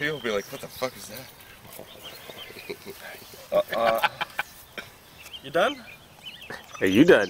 People will be like, what the fuck is that? Uh, uh, you done? Are you done?